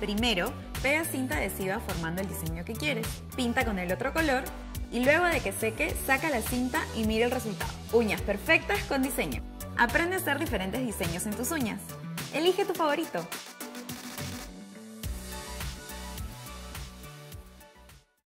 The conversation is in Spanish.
Primero, pega cinta adhesiva formando el diseño que quieres. Pinta con el otro color y luego de que seque, saca la cinta y mira el resultado. Uñas perfectas con diseño. Aprende a hacer diferentes diseños en tus uñas. Elige tu favorito.